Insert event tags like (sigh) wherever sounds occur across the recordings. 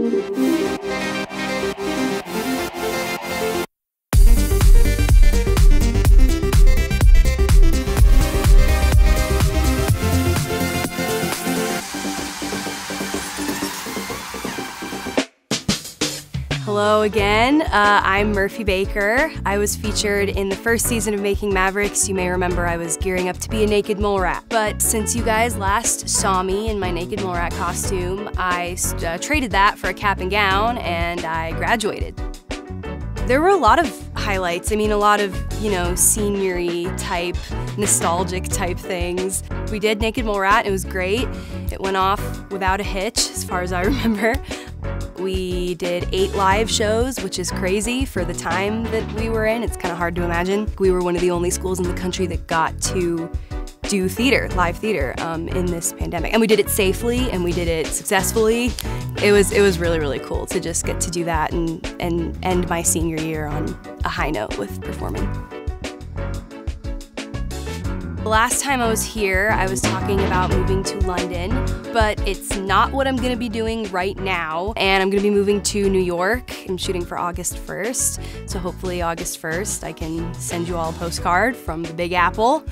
Música Hello again. Uh, I'm Murphy Baker. I was featured in the first season of Making Mavericks. You may remember I was gearing up to be a naked mole rat. But since you guys last saw me in my naked mole rat costume, I uh, traded that for a cap and gown and I graduated. There were a lot of highlights. I mean, a lot of, you know, seniory type, nostalgic type things. We did Naked Mole Rat, it was great. It went off without a hitch, as far as I (laughs) remember. We did eight live shows, which is crazy for the time that we were in. It's kind of hard to imagine. We were one of the only schools in the country that got to do theater, live theater, um, in this pandemic. And we did it safely and we did it successfully. It was it was really really cool to just get to do that and and end my senior year on a high note with performing. Last time I was here, I was talking about moving to London, but it's not what I'm gonna be doing right now. And I'm gonna be moving to New York. I'm shooting for August 1st, so hopefully August 1st I can send you all a postcard from the Big Apple.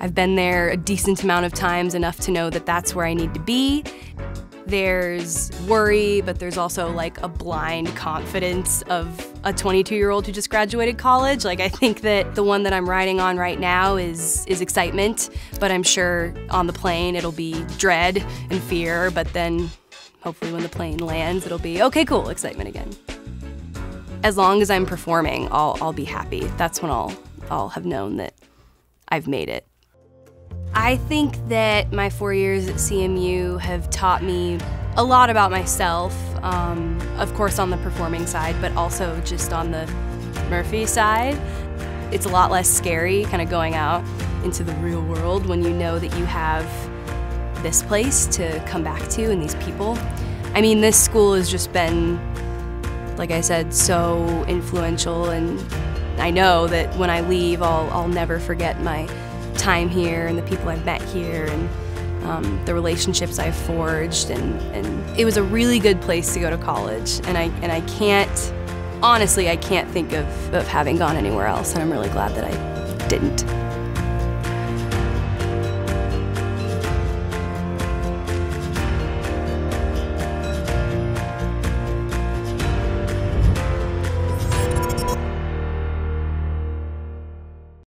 I've been there a decent amount of times, enough to know that that's where I need to be. There's worry, but there's also like a blind confidence of a 22 year old who just graduated college. Like I think that the one that I'm riding on right now is is excitement, but I'm sure on the plane it'll be dread and fear, but then hopefully when the plane lands it'll be okay, cool, excitement again. As long as I'm performing, I'll I'll be happy. That's when I'll I'll have known that I've made it. I think that my four years at CMU have taught me a lot about myself, um, of course on the performing side, but also just on the Murphy side. It's a lot less scary kind of going out into the real world when you know that you have this place to come back to and these people. I mean, this school has just been, like I said, so influential and I know that when I leave, I'll, I'll never forget my time here and the people I've met here and um, the relationships I've forged and, and it was a really good place to go to college and I, and I can't, honestly, I can't think of, of having gone anywhere else and I'm really glad that I didn't.